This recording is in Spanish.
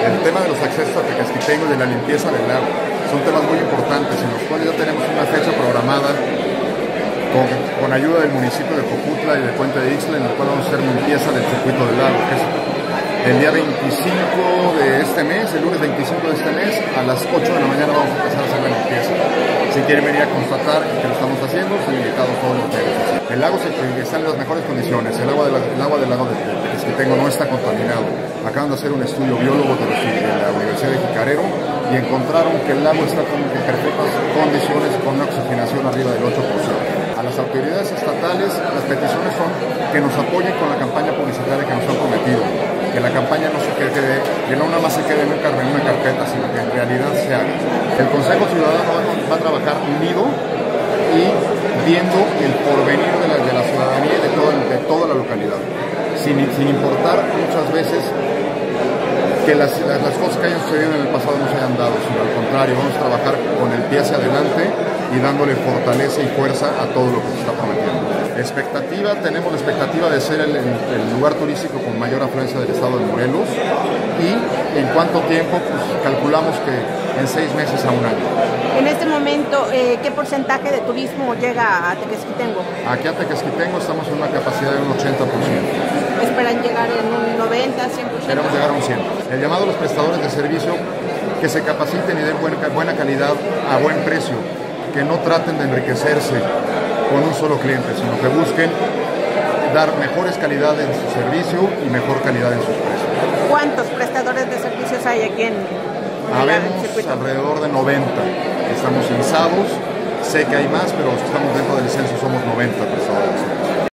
El tema de los accesos a Tecasquitengo y de la limpieza del lago son temas muy importantes en los cuales ya tenemos una fecha programada con, ayuda del municipio de Coputla y de Puente de Ixla en el cual vamos a hacer limpieza del circuito del lago, que es el día 25 de este mes, el lunes 25 de este mes, a las 8 de la mañana vamos a empezar a hacer la limpieza. Si quieren venir a constatar que lo estamos haciendo, están invitados todos los días. El lago se, está en las mejores condiciones, el agua, de la, el agua del lago de, de tengo no está contaminado. Acaban de hacer un estudio biólogo de, la Universidad de Jicarero y encontraron que el lago está en perfectas condiciones con una oxigenación arriba del 8%. A las autoridades estatales las peticiones son que nos apoyen con la campaña publicitaria que nos han prometido, que la campaña no se quede, que no nada más se quede en una carpeta, sino que en realidad se haga. El Consejo Ciudadano va a trabajar unido y viendo el porvenir de la, ciudadanía y de, todo, toda la localidad, sin, importar muchas veces que las, cosas que hayan sucedido en el pasado no se hayan dado, sino al contrario, vamos a trabajar con el pie hacia adelante y dándole fortaleza y fuerza a todo lo que se está prometiendo. Expectativa, tenemos la expectativa de ser el, el lugar turístico con mayor afluencia del estado de Morelos y en cuánto tiempo, pues calculamos que en seis meses a un año. En este momento, eh, ¿qué porcentaje de turismo llega a Tequesquitengo? Aquí a Tequesquitengo estamos en una capacidad de un 80%. ¿Esperan llegar en un 90, 100%? Esperamos llegar a un 100. El llamado a los prestadores de servicio que se capaciten y den buena, buena calidad a buen precio, que no traten de enriquecerse con un solo cliente, sino que busquen dar mejores calidades en su servicio y mejor calidad en sus precios. ¿Cuántos prestadores de servicios hay aquí en Habemos alrededor de 90. Estamos censados. Sé que hay más, pero estamos dentro del censo, somos 90 prestadores de servicios.